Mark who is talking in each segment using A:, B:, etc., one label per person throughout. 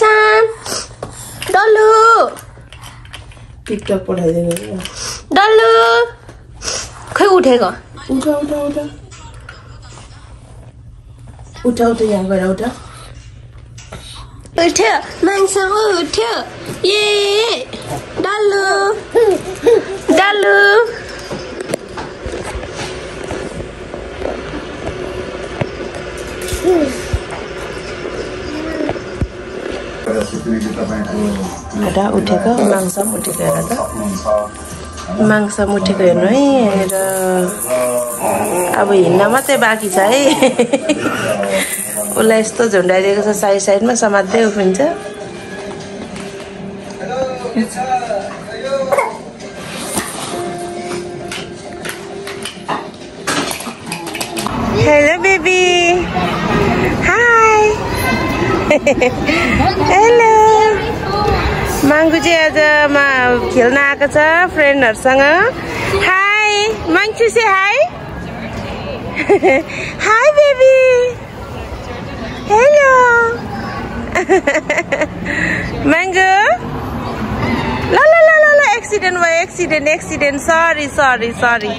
A: san à?
B: đó lư.
A: Tiktok bọn này
B: thế này đó lư. Khơi u thế cơ
A: u thế u thế u thế
B: u thế u thế yang gọi đâu thế
C: u thế mang sang u thế à? yeah. Đó lư. Đó lư. Hmm.
B: एउटा उठेको माংस उठेको हेर त माংस उठेको हेर्नु है हेर अब हिँड्न मात्रै बाँकी छ है उसलाई यस्तो झुन्डाइदिएको छ साइड साइडमा समात्दै उफ्रिन्छ हेलो माङ्गु चाहिँ आज मा खेल्न आएको छ फ्रेन्डहरूसँग। Hi माङ्छु say hi hi baby hello माङ्गु। ल ल ल ल एक्सिडेन्ट भयो accident accident sorry sorry sorry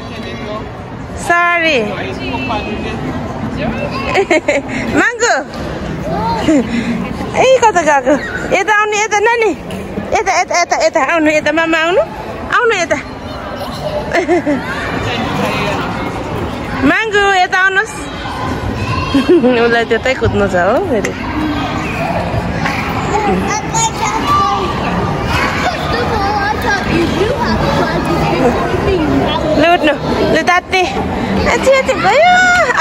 B: sorry माङ्गु। ए कता गएको यता आउनु यता नानी यता यता यता यता आउनु यता मामा आउनु आउनु यता माङ्गु यता आउनुहोस् उसलाई त्यतै कुद्नु छ हो फेरि ल उठ्नु ल ताते भयो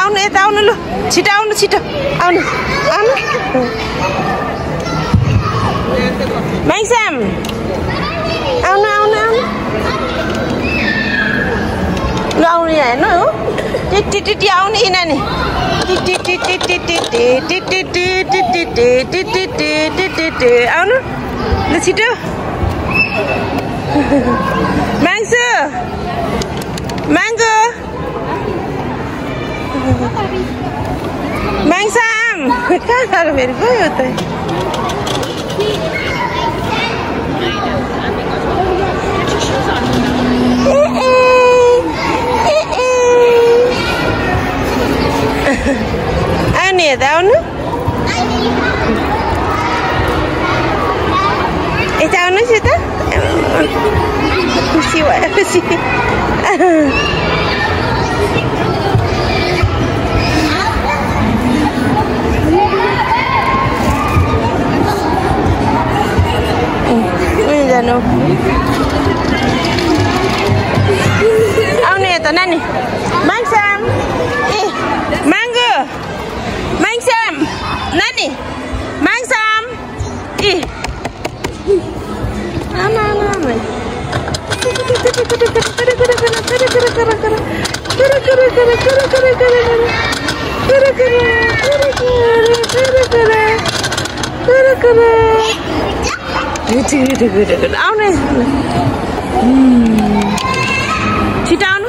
B: आउनु यता आउनु लु छिटो आउनु छिटो आउनु आउनु माइसाम आउनु आउनु आउनु ल आउनु यहाँ हेर्नु हो टिटी टिटी आउने यी नानी बैंक kita harus berbuat. मेरे को होता है Ani daw no? Itaw no siya. ayan. Ano na ito? Nani? Mangsam! Eh! Mango! Mangsam! Nani? Mangsam! Eh! Ama, ama, ama. Kara kara kara kara áo này chị trao nó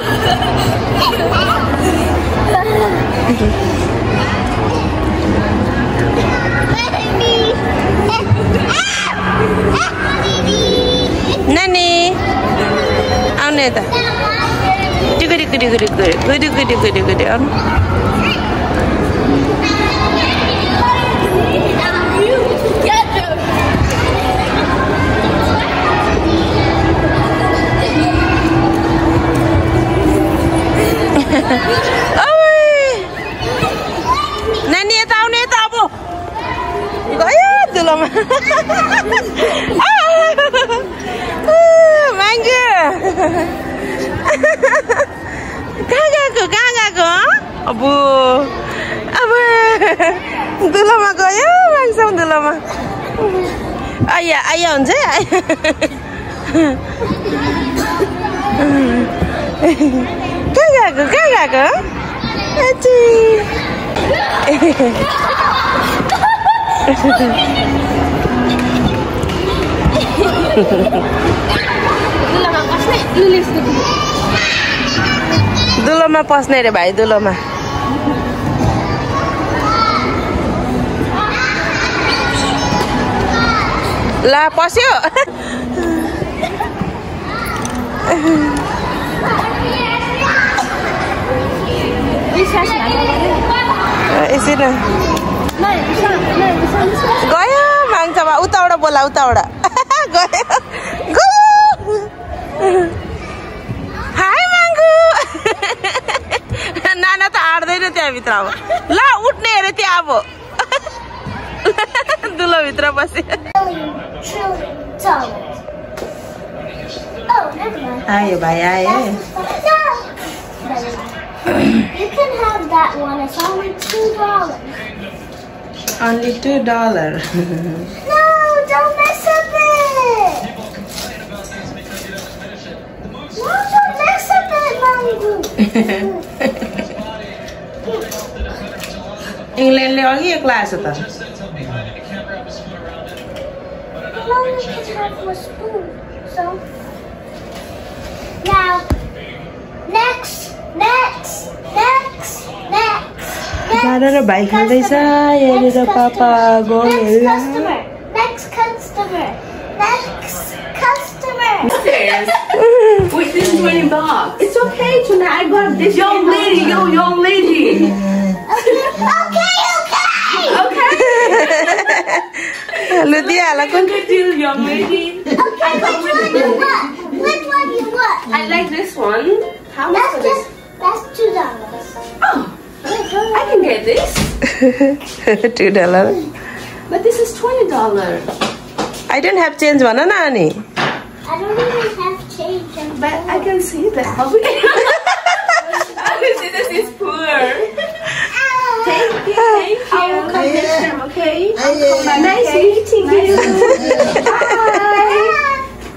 B: nani áo này ta chứ cái đi cái đi cái đi cái đi cái đi cái đi cái đi áo ôi. Nè nè tao nè tao bu gọi từ lòng. Mang chưa cá gà cửa, cá gà cửa. À, bu bu à, từ lòng mà gọi mang xong từ lòng mà. Ai à ai ổn chứ ai कहाँ गएको कहाँ गएको दुलोमा पस्ने रे भाइ दुलोमा ला पस्यो यसरी। न गयो मान्छेमा उताबाट बोला उताबाट गयो। हाई माङ्गु। नाना त आँट्दैन त्यहाँभित्र अब। ल उठ्ने अरे त्यहाँ अब। दुलोभित्र
D: dollars. Oh.
B: आयो भाइ आयो।
D: You can have that one. It's only two dollars.
B: only two dollar
D: No, don't mess up it. No, don't mess up it, Mangu.
B: इङ्ल्यान्डले अघि एक्ला आएछ त
D: You only can have a spoon. So now,
B: र भाइ खाँदैछ यहाँनिर पापा
D: Next
B: गयो
D: customer. Next customer. Next customer.
A: Wait, this is 20 bucks. It's okay, Tuna. I got this. Young lady, yo, young lady.
D: okay, okay.
A: Okay.
B: लु दिइहाल कुन
A: Good deal, young lady.
D: Okay, which one you want? Which one you want?
A: I like this one. How much
D: That's
A: for this?
D: just that's two dollars.
A: Oh, I can get this.
B: Two dollar
A: But this is $20.
B: I don't have change भन न अनि
D: I don't even have change. in
A: But I can see that. I can see this is poor. Thank you. Thank you. I will come next time, okay? Nice meeting you. Bye.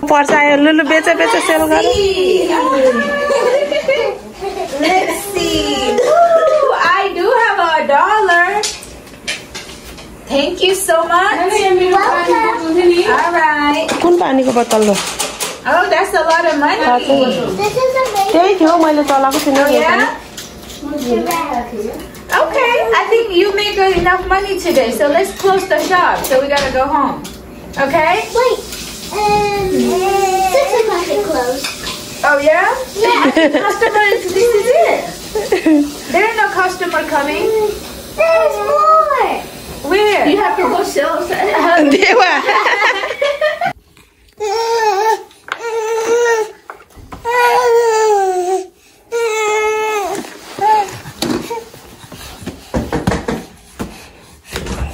B: पर्छ आयो लु लु बेच बेच sale गर
A: Thank you so much. All right.
B: कुन पानीको बोतल हो
A: Oh, that's a lot of money.
D: This is amazing.
B: त्यही थियो मैले चलाएको थिइनँ
A: Oh,
B: यो
A: yeah?
B: पनि।
A: Okay. I think you make enough money today, so let's close the shop. So we gotta go home. Okay?
D: Wait. And six o'clock it closed.
A: Oh yeah?
D: Yeah.
A: Customer is this is it. There's no customer coming.
D: There's more.
A: Where? You have to go sell.
B: देवा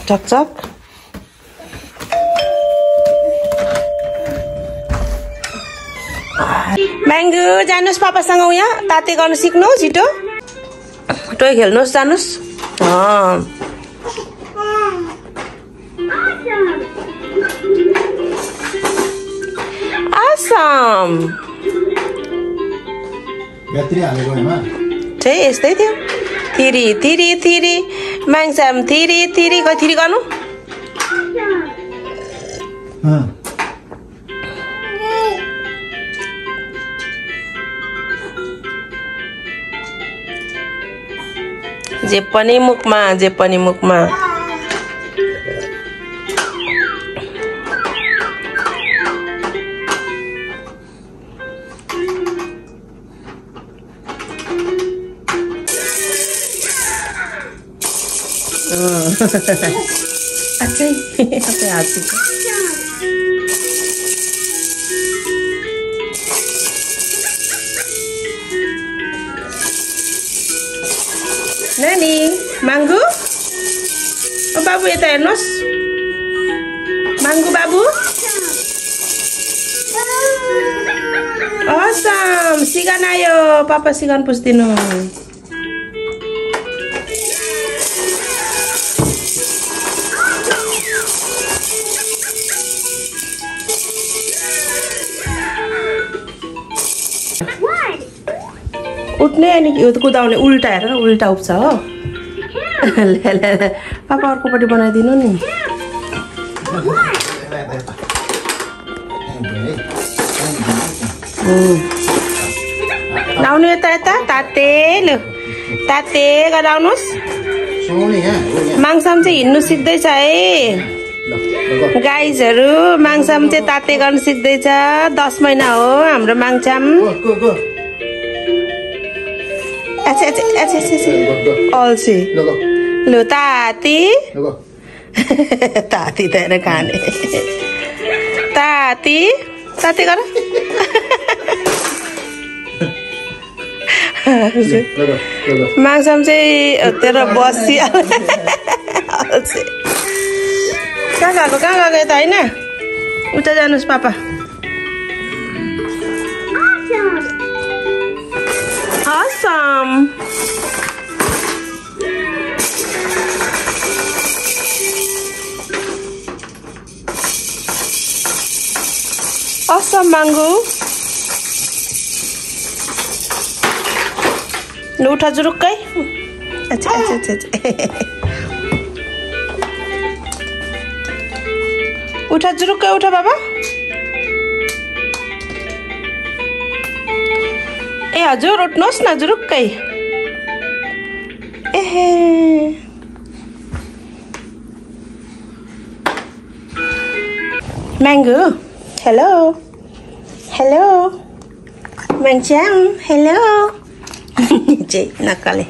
B: चकचक म्याङ्गु जानुहोस् पापासँग उहाँ ताते गर्नु सिक्नु छिटो toy खेल्नुहोस् जानुहोस् चाहिँ यस्तै थियो थिरी थिरी थिरी माग्छाम थिरी थिरी खै थिरी गर्नु। जे पनि मुखमा जे पनि मुखमा apa. Nani, manggu? Oh, babu ya, itu enos. Manggu babu? Awesome, sigan ayo, papa sigan pustino. उठ्ने अनि यो त कुदाउने उल्टा हेर न उल्टा उठ्छ हो। पापा अर्कोपट्टि बनाइदिनु नि। लाउनु यता यता ताते लु। ताते गरेर आउनुहोस् माङसाम चाहिँ हिँड्नु सिक्दैछ है। गाइजहरू माङसाम चाहिँ ताते गर्न सिक्दैछ। दस महिना हो हाम्रो माङसाम Acik, acik, acik, acik. Olsi. Lho,
E: Tati. Tati
B: tak rekane. Tati. Tati kono. Mang samse all Olsi. Kakak, kakak, kakak, taina.
D: Udah
B: janus papa. Mango. लु उठा जुरुक्कै अच्छा अच्छा अच्छा अच्छा उठा जुरुक्कै उठा बाबा ए हजुर उठ्नुहोस् न जुरुक्कै एहे mango hello hello
D: Mancham, hello Je, nakal eh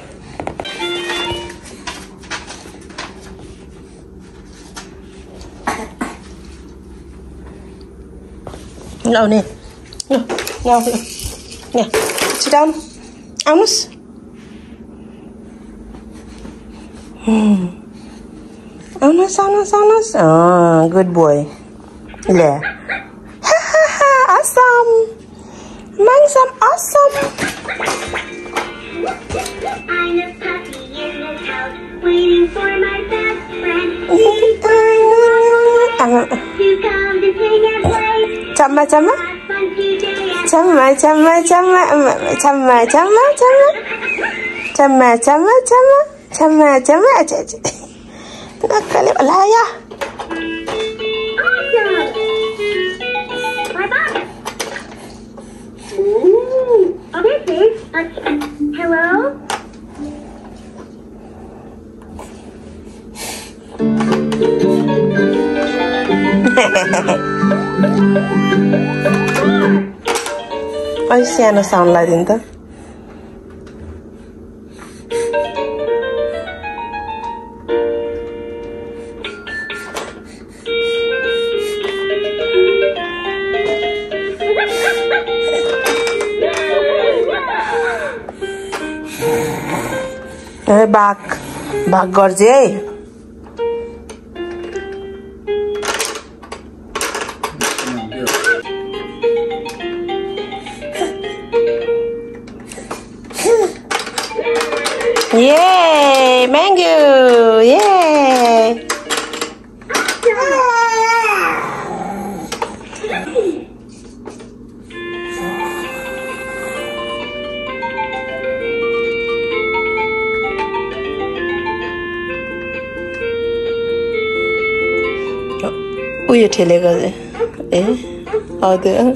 D: No, no. No, no, no. Yeah. Sit down. Amos. Hmm. Amos, Amos,
B: Amos. ah
D: good boy. Yeah. chậm
B: mà chậm á chậm mà chậm mà chậm mà chậm mà chậm mà chậm mà chậm
D: mà chậm mà chậm mà chậm mà Hello?
B: अलिक सानो sound लगाइदिनु त ए बाघ बाघ गर्जे है उयो ठेलेको ए हजुर।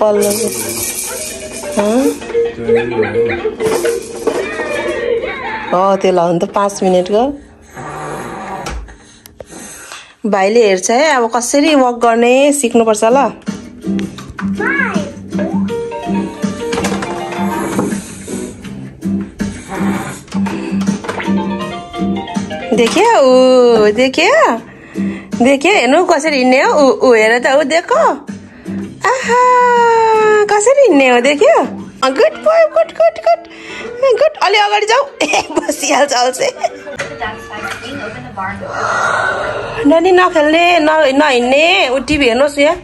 B: पल्लो त्यो लाउनु त पाँच मिनटको भाइले हेर्छ है अब कसरी वक गर्ने सिक्नुपर्छ ल. देख्यो ऊ देख्यो? देख्यो हेर्नु कसरी हिँड्ने हो ऊ हेर त ऊ देखो आहा कसरी हिँड्ने हो देख्यो good boy good good good good अलि अगाडि जाऊ ए बसिहाल्छ अल्छे. नानी नखेल्ने न नहिँड्ने ऊ टिभी हेर्नुहोस् यहाँ.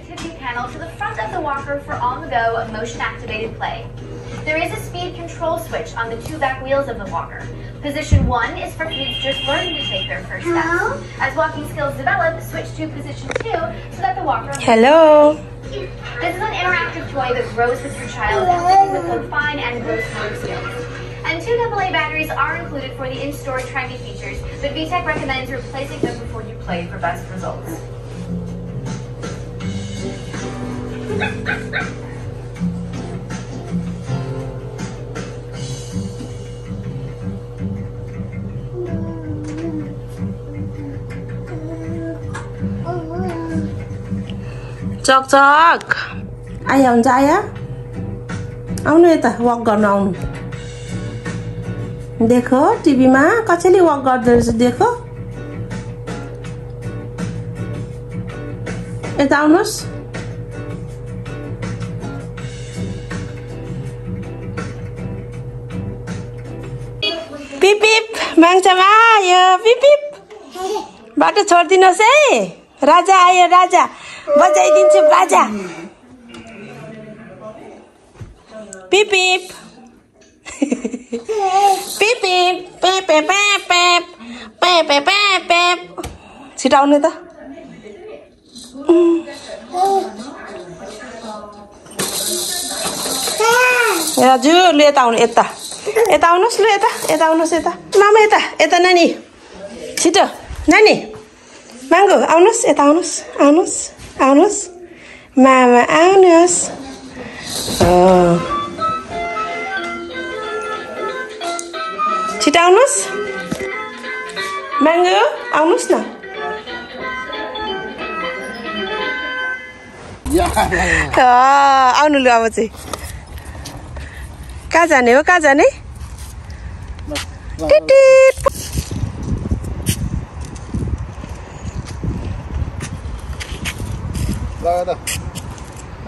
F: Position one is for kids just learning to take their first steps. As walking skills develop, switch to position two so that the walker.
B: Hello!
F: This is an interactive toy that grows with your child, helping with both fine and gross motor skills. And two AA batteries are included for the in-store trendy features, but VTech recommends replacing them before you play for best results.
B: चक चक आया हुन्छ आया। आउनु यता walk गर्न आउनु। देखो टिभीमा कसैले वक गर्दो रहेछ देखो। यता आउनुहोस्। पिप पिप मान्छेमा आयो पिप पिप। बाटो छोडिदिनुहोस् है। राजा आयो राजा। बजाइदिन्छु बाजा। पिप पिप। पेप पेप पेप छिटाउने त। हजुर लु यता आउनु यता। यता आउनुहोस् लु यता। यता आउनुहोस् यता। मामा यता यता नानी। छिटो। नानी माङ्गो आउनुहोस् यता आउनुहोस् आउनुहोस्। आउनुहोस् मामा आउनुहोस्। छिटो आउनुहोस् माङ्गो आउनुहोस् न आउनु लु अब चाहिँ कहाँ जाने हो कहाँ जाने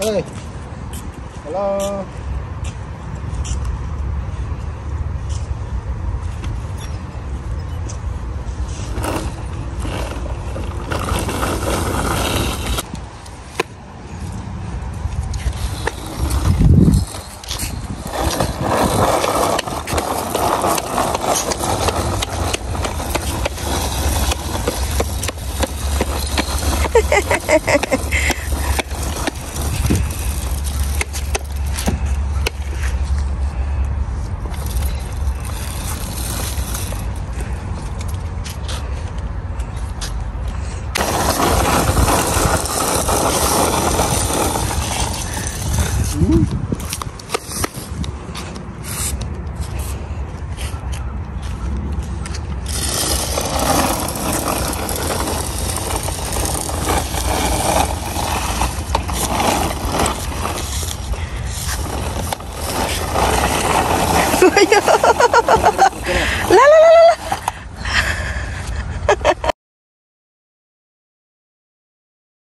E: Hey. Hello.